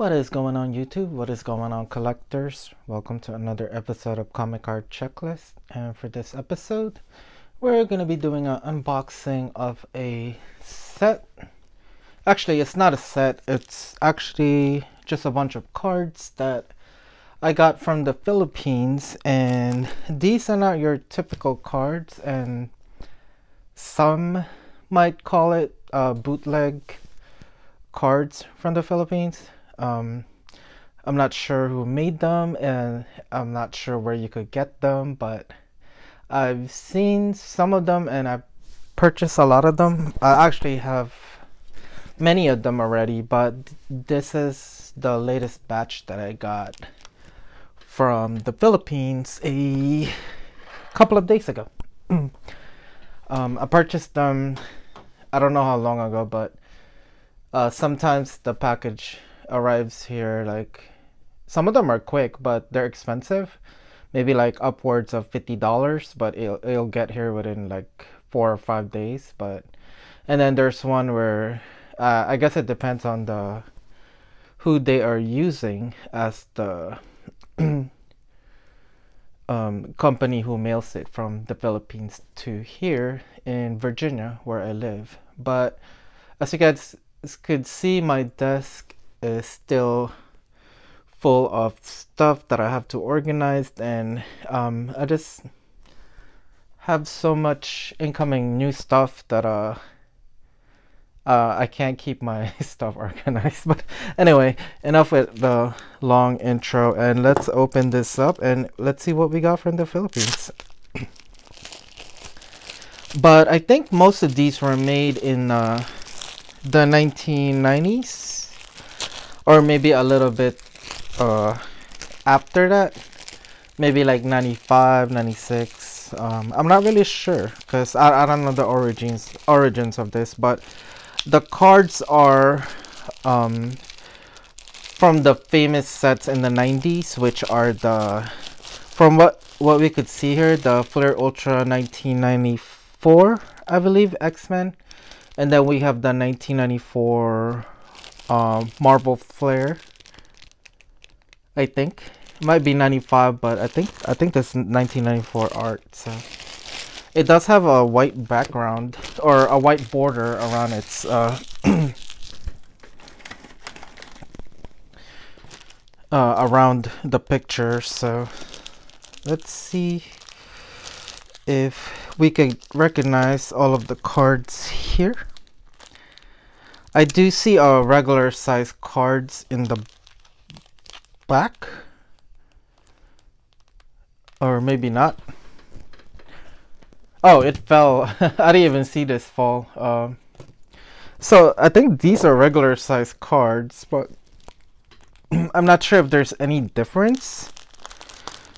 What is going on YouTube? What is going on collectors? Welcome to another episode of ComiCard Checklist. And for this episode, we're going to be doing an unboxing of a set. Actually, it's not a set. It's actually just a bunch of cards that I got from the Philippines. And these are not your typical cards. And some might call it uh, bootleg cards from the Philippines. Um, I'm not sure who made them and I'm not sure where you could get them, but I've seen some of them and I've purchased a lot of them. I actually have many of them already, but this is the latest batch that I got from the Philippines a couple of days ago. um, I purchased them, I don't know how long ago, but uh, sometimes the package arrives here like some of them are quick but they're expensive. Maybe like upwards of $50 but it'll, it'll get here within like four or five days but and then there's one where uh, i guess it depends on the who they are using as the um, company who mails it from the philippines to here in virginia where i live. But as you guys could see my desk is still full of stuff that I have to organize and um, I just have so much incoming new stuff that uh, uh, I can't keep my stuff organized. But anyway, enough with the long intro and let's open this up and let's see what we got from the Philippines. but I think most of these were made in uh, the 1990s or maybe a little bit uh, after that. Maybe like 95 96 um, i'm not really sure because I, I don't know the origins origins of this but the cards are um, from the famous sets in the 90s which are the from what what we could see here the Fleer Ultra 1994 i believe x-men. And then we have the 1994 um, Marvel Fleer. I think it might be 95, but I think I think this 1994 art. So it does have a white background or a white border around its. Uh, uh, around the picture so let's see if we can recognize all of the cards here I do see a regular size cards in the back. Or maybe not. Oh, it fell. I didn't even see this fall. Um, so I think these are regular size cards, but I'm not sure if there's any difference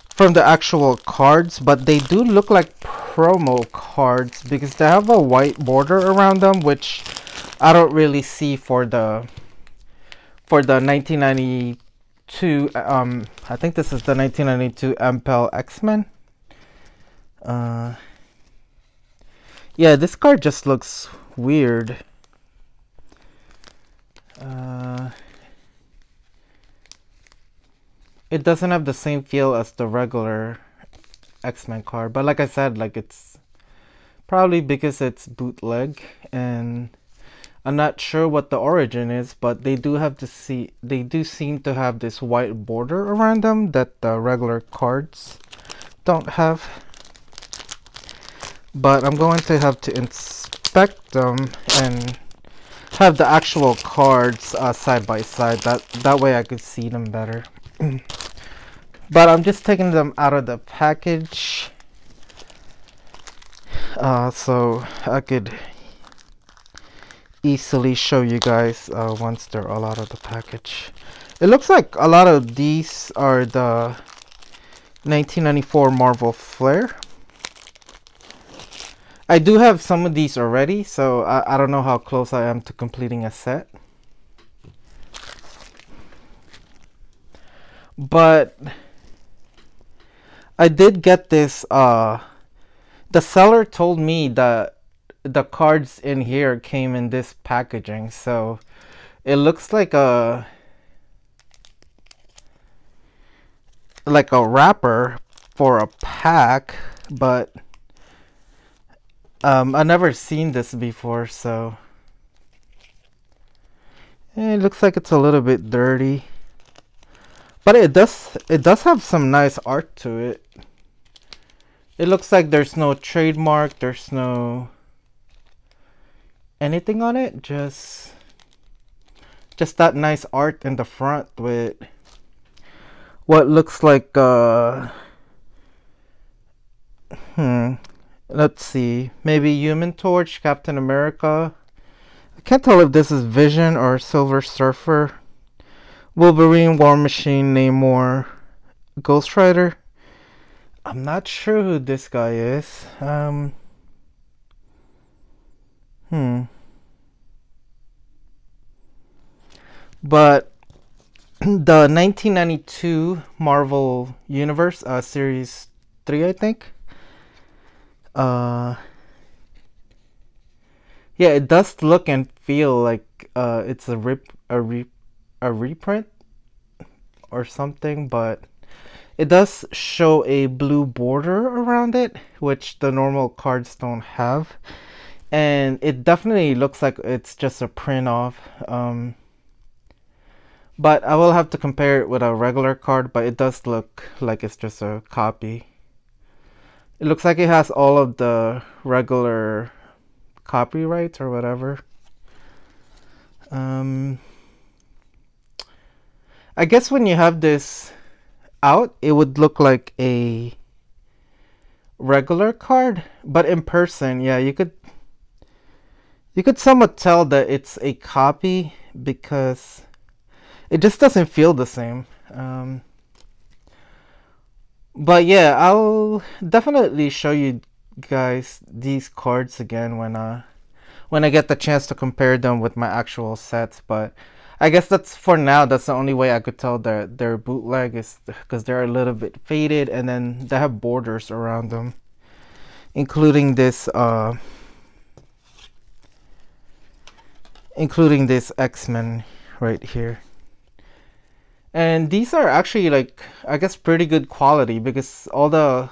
from the actual cards, but they do look like promo cards because they have a white border around them, which I don't really see for the for the 1992 um I think this is the 1992 Impel X-Men. Uh yeah this card just looks weird. Uh it doesn't have the same feel as the regular X-Men card but like I said like it's probably because it's bootleg and I'm not sure what the origin is, but they do have to see they do seem to have this white border around them that the regular cards don't have. But I'm going to have to inspect them and have the actual cards uh, side by side. That that way I could see them better. but I'm just taking them out of the package uh, so I could easily show you guys uh, once they're all out of the package. It looks like a lot of these are the 1994 Marvel Fleer. I do have some of these already, so I, I don't know how close I am to completing a set. But I did get this, uh, the seller told me that the cards in here came in this packaging so it looks like a like a wrapper for a pack, but um, I've never seen this before, so it looks like it's a little bit dirty. But it does it does have some nice art to it. It looks like there's no trademark, there's no anything on it, just just that nice art in the front with what looks like uh hmm let's see maybe human torch captain america. I can't tell if this is vision or silver surfer. Wolverine war machine namor ghost rider. I'm not sure who this guy is. Um hmm but the 1992 Marvel Universe uh, Series 3, I think. Uh, yeah, it does look and feel like uh, it's a rip a re a reprint or something, but it does show a blue border around it, which the normal cards don't have, and it definitely looks like it's just a print off. Um, but I will have to compare it with a regular card, but it does look like it's just a copy. It looks like it has all of the regular copyrights or whatever. Um, I guess when you have this out, it would look like a regular card, but in person, yeah, you could you could somewhat tell that it's a copy because it just doesn't feel the same. Um, but yeah, I'll definitely show you guys these cards again when uh when I get the chance to compare them with my actual sets. But I guess that's for now. That's the only way I could tell that they're bootleg is because they're a little bit faded and then they have borders around them, including this uh including this X-Men right here. And these are actually like I guess pretty good quality because all the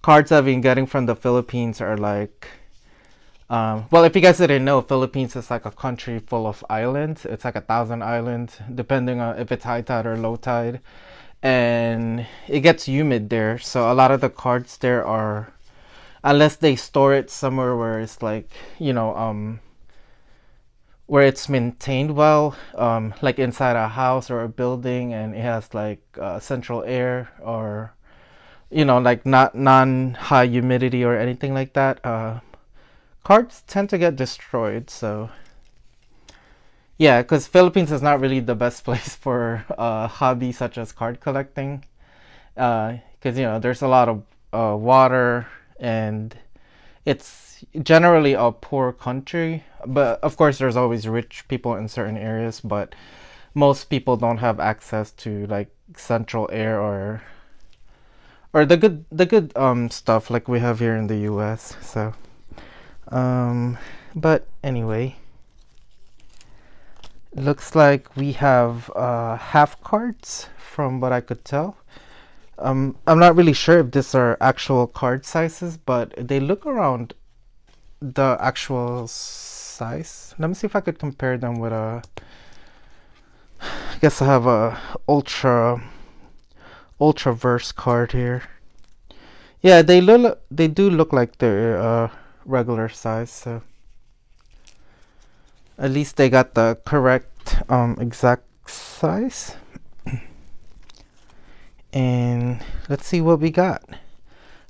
cards I've been getting from the Philippines are like um, well if you guys didn't know Philippines is like a country full of islands. It's like a thousand islands depending on if it's high tide or low tide. And it gets humid there so a lot of the cards there are unless they store it somewhere where it's like you know um where it's maintained well, um, like inside a house or a building, and it has like uh, central air or you know like not non high humidity or anything like that. Uh, cards tend to get destroyed, so yeah, because Philippines is not really the best place for a uh, hobby such as card collecting, because uh, you know there's a lot of uh, water and it's generally a poor country but of course there's always rich people in certain areas but most people don't have access to like central air or or the good the good um stuff like we have here in the US so um but anyway. Looks like we have uh half cards from what I could tell um, I'm not really sure if these are actual card sizes, but they look around the actual size. Let me see if I could compare them with a. I guess I have a ultra ultra verse card here. Yeah, they look they do look like they're uh, regular size. So at least they got the correct um, exact size and let's see what we got.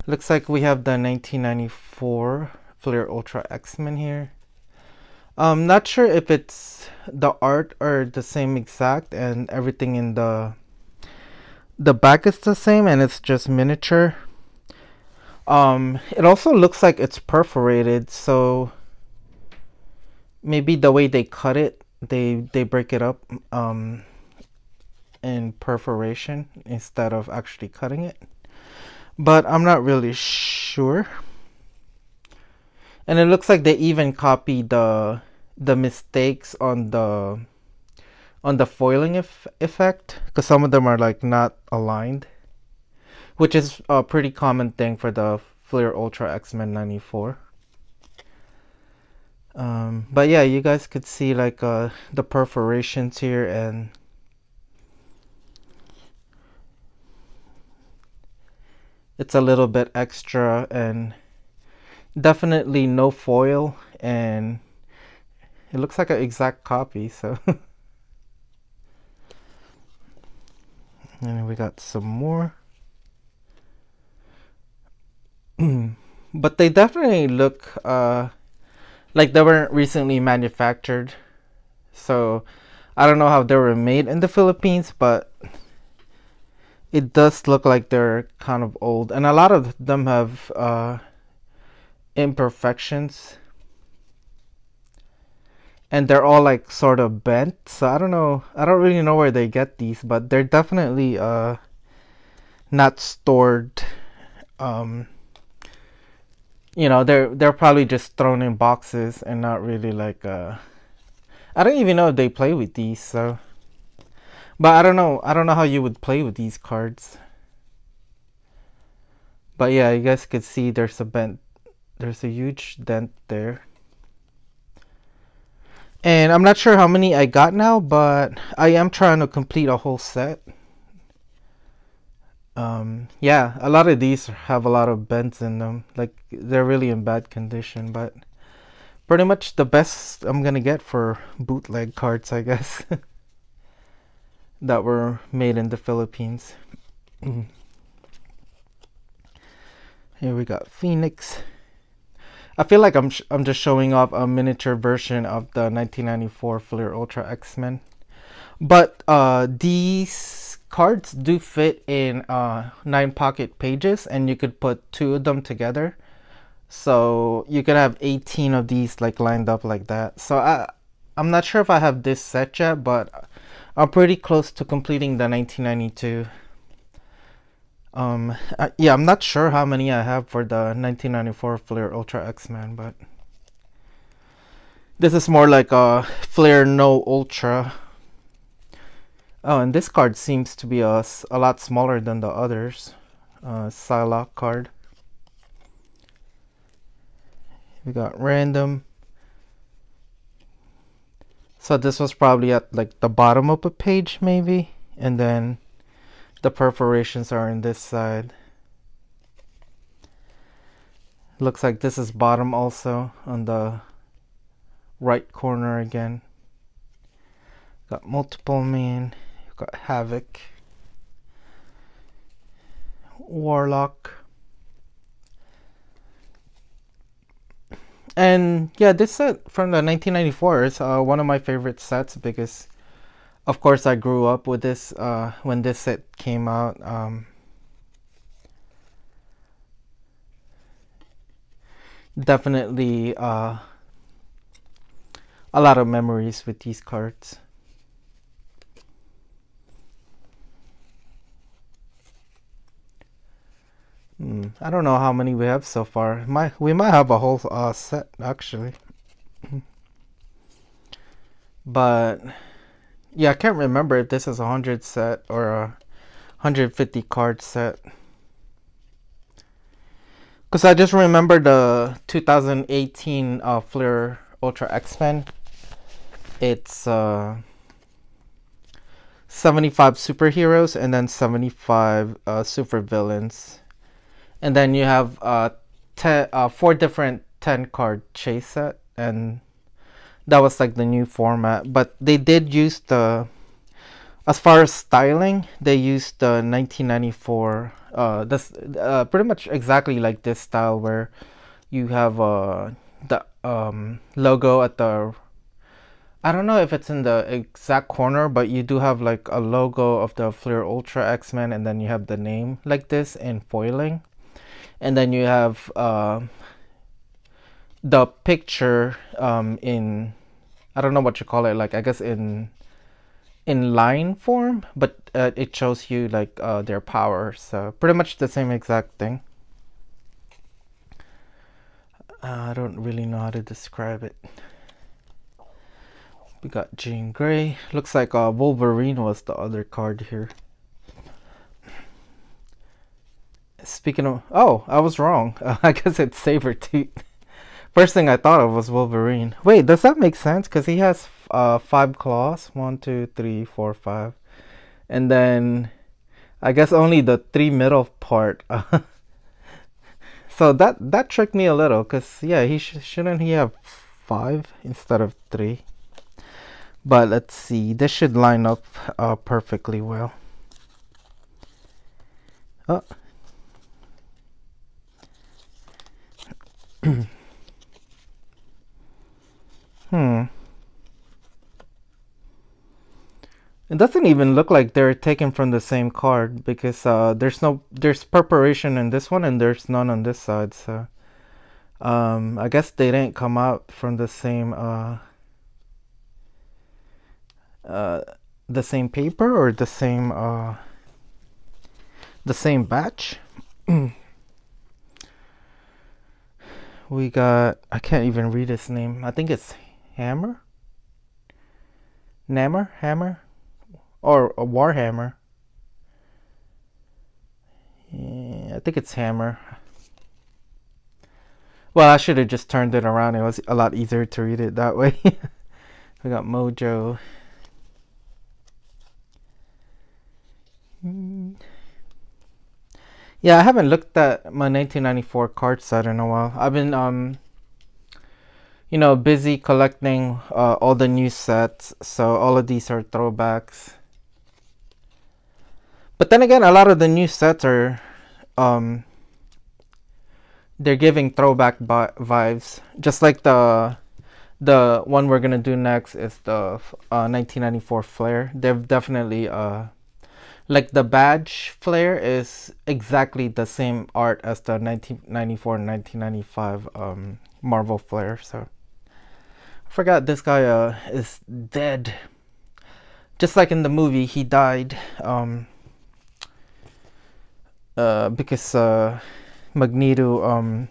Looks like we have the 1994 Fleer Ultra X-Men here. I'm not sure if it's the art or the same exact and everything in the the back is the same and it's just miniature. Um it also looks like it's perforated so maybe the way they cut it they they break it up um in perforation instead of actually cutting it but I'm not really sure and it looks like they even copied the the mistakes on the on the foiling effect because some of them are like not aligned which is a pretty common thing for the Fleer Ultra X-Men 94. Um, but yeah, you guys could see like uh, the perforations here and it's a little bit extra and definitely no foil and it looks like an exact copy so. And we got some more. But they definitely look uh, like they weren't recently manufactured. So I don't know how they were made in the Philippines but it does look like they're kind of old and a lot of them have uh, imperfections. And they're all like sort of bent so i don't know i don't really know where they get these but they're definitely uh not stored um you know they're they're probably just thrown in boxes and not really like uh i don't even know if they play with these so but i don't know i don't know how you would play with these cards but yeah you guys could see there's a bent there's a huge dent there and I'm not sure how many I got now, but I am trying to complete a whole set. Um, yeah, a lot of these have a lot of bends in them. Like, they're really in bad condition, but pretty much the best I'm gonna get for bootleg cards, I guess. that were made in the Philippines. Here we got Phoenix. I feel like I'm I'm just showing off a miniature version of the 1994 Fleer Ultra X-Men. But uh, these cards do fit in uh, nine pocket pages and you could put two of them together. So you could have 18 of these like lined up like that. So I I'm not sure if I have this set yet, but I'm pretty close to completing the 1992 um, uh, yeah, I'm not sure how many I have for the 1994 Fleer Ultra X-Men, but this is more like a Fleer No Ultra. Oh, and this card seems to be a, a lot smaller than the others. Uh, Psylocke card. We got random. So this was probably at like the bottom of a page maybe. And then the perforations are in this side. Looks like this is bottom also on the right corner again. Got multiple man got havoc warlock and yeah this set from the 1994 is uh, one of my favorite sets because of course I grew up with this uh, when this set came out um, definitely uh, a lot of memories with these cards hmm, I don't know how many we have so far might, we might have a whole uh, set actually but yeah, I can't remember if this is a 100 set or a 150 card set. Because I just remember the 2018 uh, Fleer Ultra X-Men. It's uh, 75 superheroes and then 75 uh, super villains. And then you have uh, uh, four different 10 card chase set and that was like the new format but they did use the as far as styling they used the 1994 uh this uh, pretty much exactly like this style where you have uh the um logo at the I don't know if it's in the exact corner, but you do have like a logo of the Fleer Ultra X-Men and then you have the name like this in foiling. And then you have uh, the picture um, in I don't know what you call it. Like I guess in in line form, but uh, it shows you like uh, their power. So pretty much the same exact thing. I don't really know how to describe it. We got Jean Grey. Looks like uh, Wolverine was the other card here. Speaking of, oh, I was wrong. Uh, I guess it's Sabretooth. First thing I thought of was Wolverine. Wait, does that make sense? Because he has uh, five claws. One, two, three, four, five. And then I guess only the three middle part. so that that tricked me a little. Because, yeah, he sh shouldn't he have five instead of three? But let's see. This should line up uh, perfectly well. Oh. Hmm. It doesn't even look like they're taken from the same card because uh, there's no there's preparation in this one and there's none on this side. So um, I guess they didn't come out from the same uh, uh, the same paper or the same uh, the same batch. we got I can't even read his name. I think it's Hammer. Nammer, Hammer, or a Warhammer. Yeah, I think it's Hammer. Well, I should have just turned it around. It was a lot easier to read it that way. we got Mojo. Yeah, I haven't looked at my 1994 card set in a while. I've been, um, you know, busy collecting uh, all the new sets. So all of these are throwbacks. But then again, a lot of the new sets are, um, they're giving throwback vibes. Just like the the one we're gonna do next is the uh, 1994 Flair. They've definitely uh like the badge Flair is exactly the same art as the 1994 and 1995 um, Marvel Flair. So I forgot this guy uh, is dead. Just like in the movie, he died um, uh, because uh, Magneto. Um,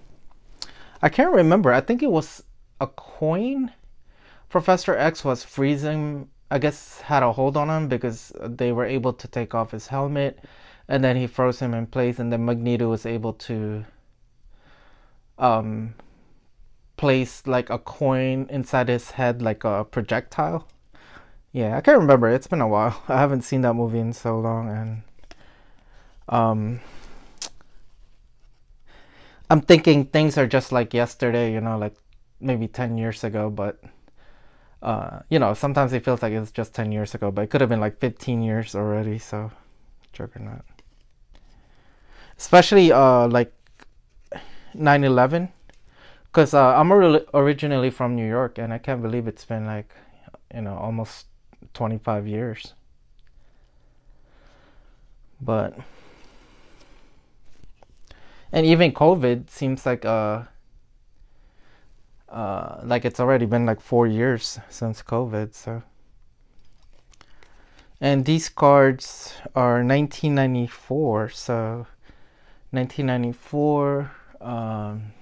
I can't remember. I think it was a coin. Professor X was freezing I guess had a hold on him because they were able to take off his helmet and then he froze him in place and then Magneto was able to um place like a coin inside his head like a projectile. Yeah, I can't remember. It's been a while. I haven't seen that movie in so long and um I'm thinking things are just like yesterday, you know, like maybe 10 years ago, but uh, you know, sometimes it feels like it's just 10 years ago, but it could have been like 15 years already, so Juggernaut. Especially uh, like 9 11, because uh, I'm originally from New York, and I can't believe it's been like, you know, almost 25 years. But, and even COVID seems like uh uh, like it's already been like four years since COVID. So, and these cards are 1994. So, 1994, um,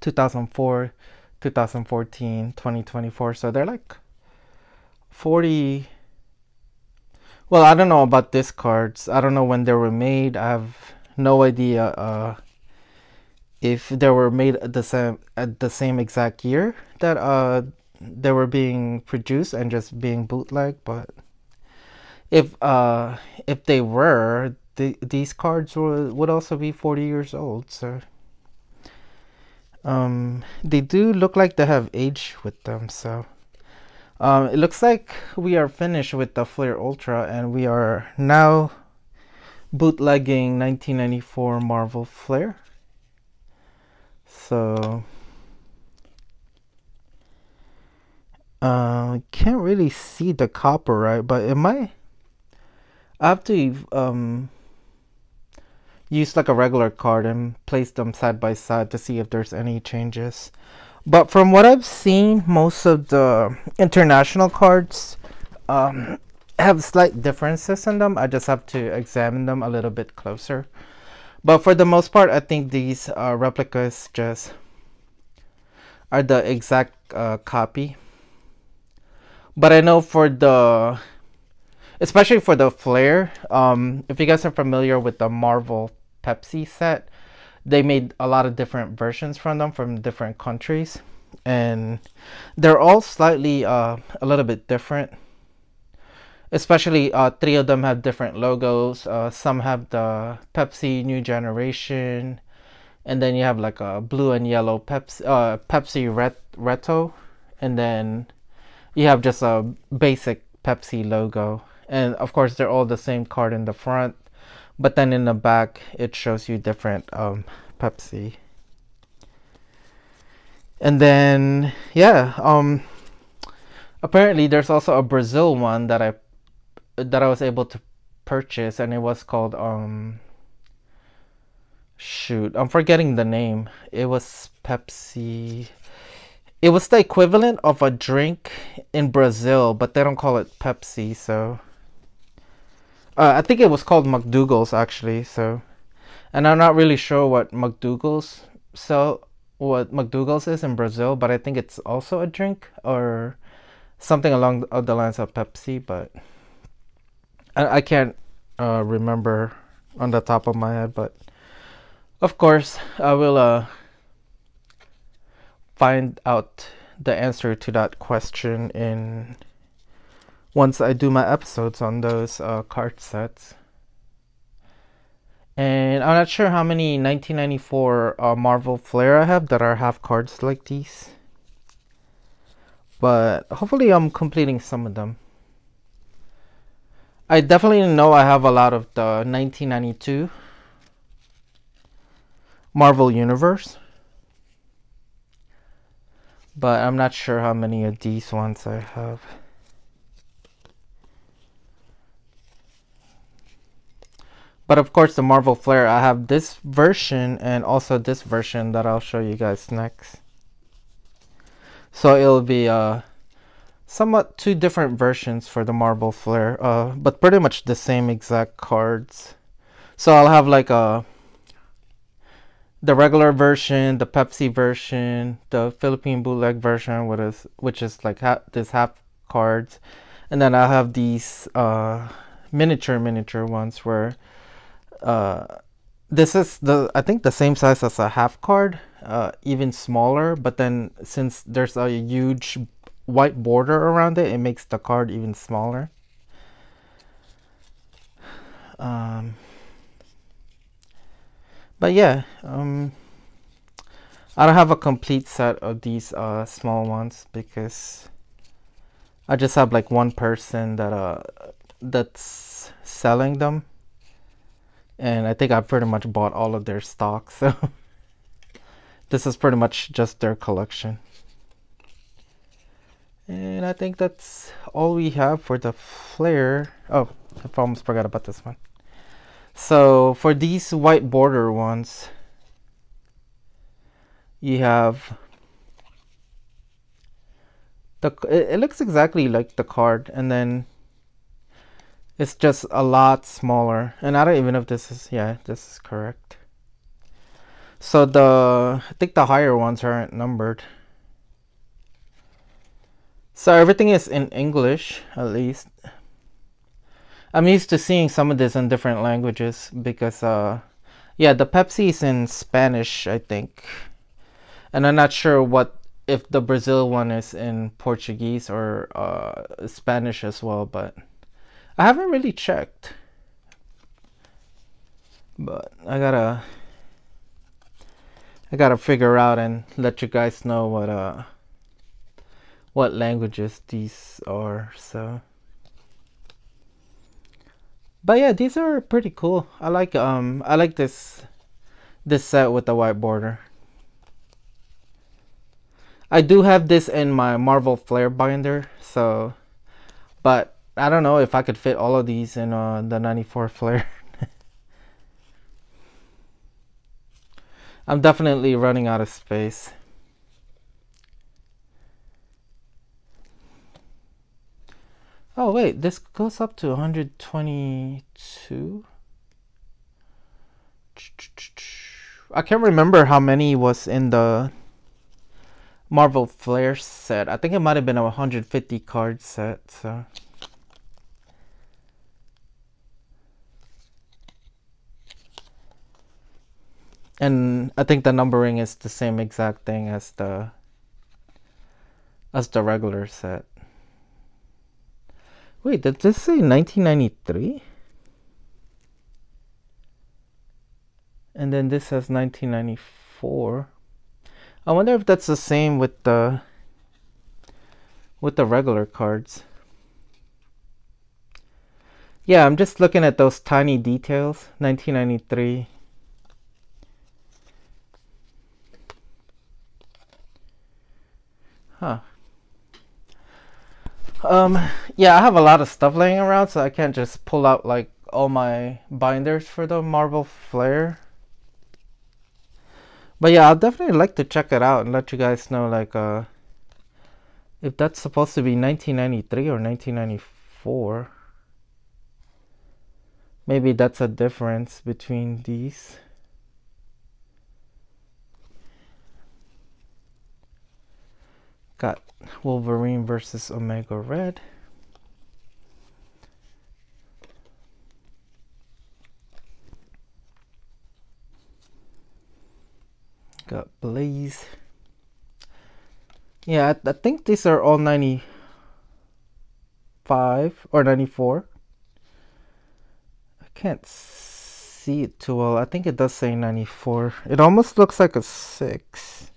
2004, 2014, 2024. So they're like 40. Well, I don't know about these cards. I don't know when they were made. I have no idea. Uh, if they were made at the same at the same exact year that uh they were being produced and just being bootleg but if uh if they were the, these cards would, would also be 40 years old so um they do look like they have age with them so um it looks like we are finished with the Fleer Ultra and we are now bootlegging 1994 Marvel Flair so uh can't really see the copyright but it might I have to um use like a regular card and place them side by side to see if there's any changes. But from what I've seen most of the international cards um, have slight differences in them. I just have to examine them a little bit closer but for the most part, I think these uh, replicas just are the exact uh, copy. But I know for the, especially for the Flair, um, if you guys are familiar with the Marvel Pepsi set. They made a lot of different versions from them from different countries, and they're all slightly uh, a little bit different. Especially uh, three of them have different logos. Uh, some have the Pepsi New Generation, and then you have like a blue and yellow Pepsi uh, Pepsi Ret- Retro, and then you have just a basic Pepsi logo. And of course, they're all the same card in the front, but then in the back, it shows you different um, Pepsi. And then, yeah, um, apparently there's also a Brazil one that I that I was able to purchase, and it was called um. Shoot, I'm forgetting the name. It was Pepsi it was the equivalent of a drink in Brazil, but they don't call it Pepsi. So uh, I think it was called McDougal's actually. So, and I'm not really sure what McDougal's sell what McDougal's is in Brazil, but I think it's also a drink or something along the lines of Pepsi. But I, I can't uh, remember on the top of my head. But of course, I will. Uh, find out the answer to that question in once I do my episodes on those uh, card sets. And I'm not sure how many 1994 uh, Marvel Flair I have that are half cards like these. But hopefully I'm completing some of them. I definitely know I have a lot of the 1992 Marvel Universe but I'm not sure how many of these ones I have. But of course the Marvel Flair, I have this version and also this version that I'll show you guys next. So it'll be uh, somewhat two different versions for the Marvel Flair uh, but pretty much the same exact cards. So I'll have like a the regular version, the Pepsi version, the Philippine bootleg version, what is which is like ha- this half cards, and then i'll have these uh, miniature miniature ones where uh, this is the I think the same size as a half card, uh, even smaller. But then since there's a huge white border around it, it makes the card even smaller. Um, but yeah, um, I don't have a complete set of these uh, small ones because I just have like one person that uh that's selling them, and I think I pretty much bought all of their stock. So this is pretty much just their collection. And I think that's all we have for the Flair. Oh, I almost forgot about this one. So for these white border ones, you have the it, looks exactly like the card and then it's just a lot smaller and I don't even know if this is yeah this is correct so the I think the higher ones aren't numbered so everything is in English at least I'm used to seeing some of this in different languages because, uh, yeah, the Pepsi is in Spanish, I think, and I'm not sure what if the Brazil one is in Portuguese or uh, Spanish as well, but I haven't really checked. But I gotta, I gotta figure out and let you guys know what uh, what languages these are. So. But yeah these are pretty cool. I like um i like this this set with the white border. I do have this in my marvel flair binder so but i don't know if i could fit all of these in uh, the 94 flair i'm definitely running out of space Oh wait, this goes up to 122. I can't remember how many was in the Marvel Flair set. I think it might have been a 150 card set, so and I think the numbering is the same exact thing as the as the regular set. Wait, did this say 1993? And then this says 1994. I wonder if that's the same with the with the regular cards. Yeah, I'm just looking at those tiny details. 1993. Huh. Um, yeah, I have a lot of stuff laying around, so I can't just pull out like all my binders for the Marvel Flair. But yeah, I'll definitely like to check it out and let you guys know like uh if that's supposed to be 1993 or 1994. Maybe that's a difference between these. Got Wolverine versus Omega Red. Got Blaze. Yeah, I, I think these are all 95 or 94. I can't see it too well. I think it does say 94. It almost looks like a 6.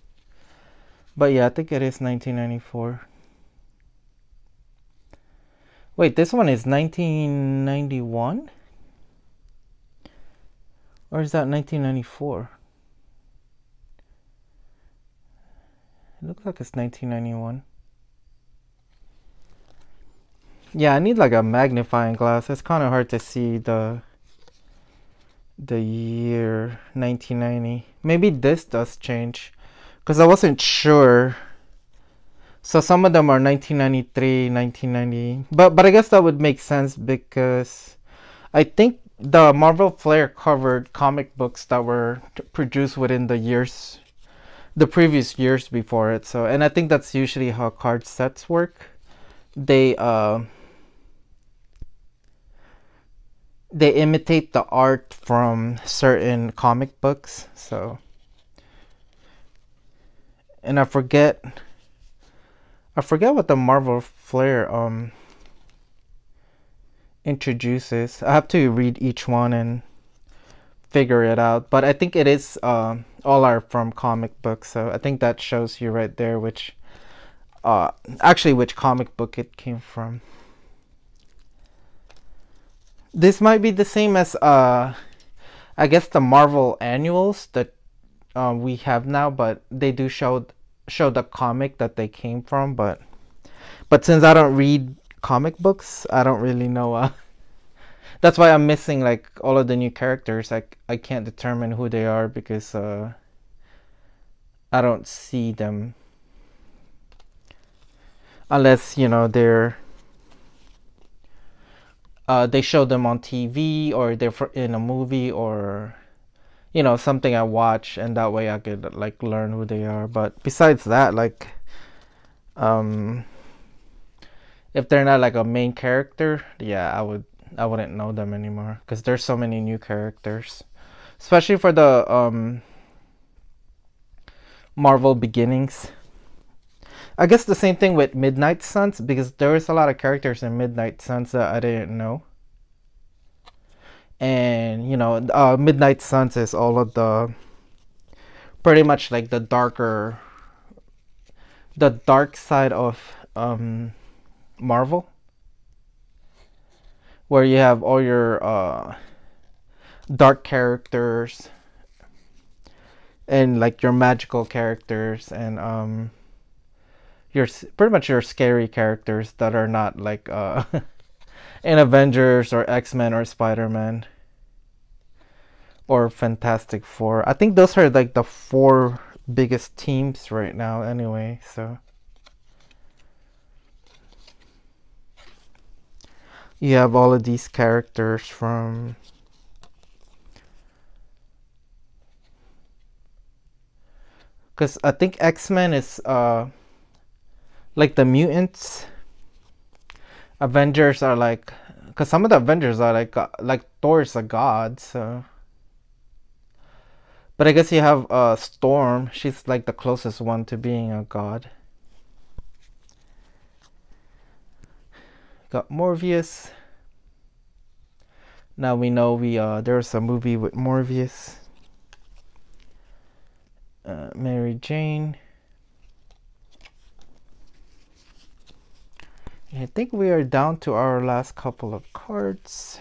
But yeah, I think it is 1994. Wait, this one is 1991? Or is that 1994? It looks like it's 1991. Yeah, I need like a magnifying glass. It's kind of hard to see the the year 1990. Maybe this does change because I wasn't sure. So some of them are 1993, 1990, but but I guess that would make sense because I think the Marvel Flair covered comic books that were produced within the years, the previous years before it. So and I think that's usually how card sets work. They uh they imitate the art from certain comic books. So and I forget I forget what the Marvel Flair um introduces. I have to read each one and figure it out. But I think it is uh, all are from comic books, so I think that shows you right there which uh actually which comic book it came from. This might be the same as uh I guess the Marvel annuals that uh, we have now, but they do show show the comic that they came from. But but since I don't read comic books, I don't really know. Uh, that's why I'm missing like all of the new characters. Like I can't determine who they are because uh, I don't see them unless you know they're uh, they show them on TV or they're in a movie or you know something I watch and that way I could like learn who they are. But besides that like um if they're not like a main character yeah I would I wouldn't know them anymore. Because there's so many new characters. Especially for the um Marvel beginnings. I guess the same thing with Midnight Suns because there was a lot of characters in Midnight Suns that I didn't know and you know uh, midnight suns is all of the pretty much like the darker the dark side of um, marvel. Where you have all your uh, dark characters and like your magical characters and um your pretty much your scary characters that are not like uh in Avengers or X-Men or Spider-Man or Fantastic Four. I think those are like the four biggest teams right now anyway, so. You have all of these characters from because I think X-Men is uh like the mutants. Avengers are like because some of the Avengers are like uh, like Thor's a god so But I guess you have uh, Storm. She's like the closest one to being a god. Got Morbius. Now we know we uh there's a movie with Morbius. Uh, Mary Jane. I think we are down to our last couple of cards.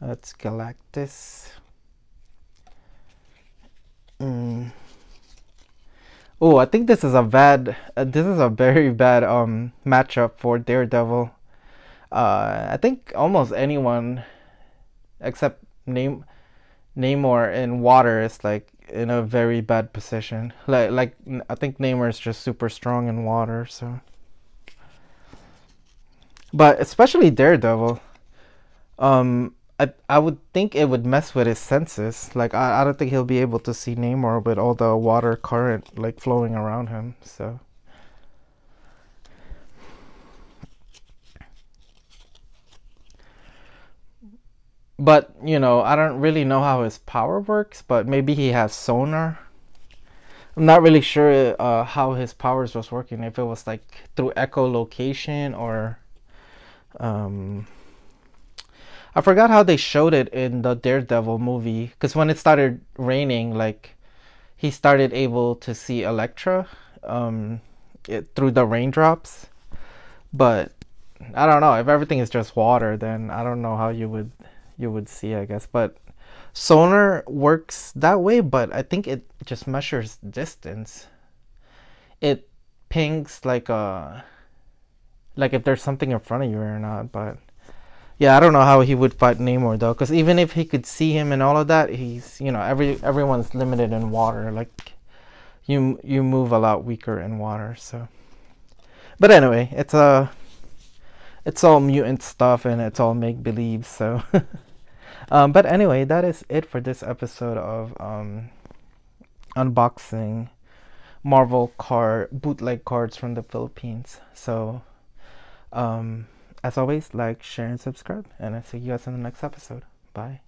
That's Galactus. Mm. Oh, I think this is a bad. Uh, this is a very bad um matchup for Daredevil. Uh, I think almost anyone, except name Namor in water is like in a very bad position. Like like I think Namor is just super strong in water, so. But especially Daredevil, um, I I would think it would mess with his senses. Like I I don't think he'll be able to see Namor with all the water current like flowing around him. So. But, you know, I don't really know how his power works, but maybe he has sonar. I'm not really sure uh, how his powers was working. If it was like through echolocation or... Um, I forgot how they showed it in the Daredevil movie. Because when it started raining, like, he started able to see Elektra um, it, through the raindrops. But I don't know. If everything is just water, then I don't know how you would you would see, I guess. But sonar works that way, but I think it just measures distance. It pings like a like if there's something in front of you or not, but yeah, I don't know how he would fight Namor though, because even if he could see him and all of that, he's you know every everyone's limited in water. Like you you move a lot weaker in water, so. But anyway, it's a uh, it's all mutant stuff and it's all make believe, so. Um, but anyway, that is it for this episode of um, unboxing Marvel card bootleg cards from the Philippines. So, um, as always, like, share, and subscribe, and I'll see you guys in the next episode. Bye.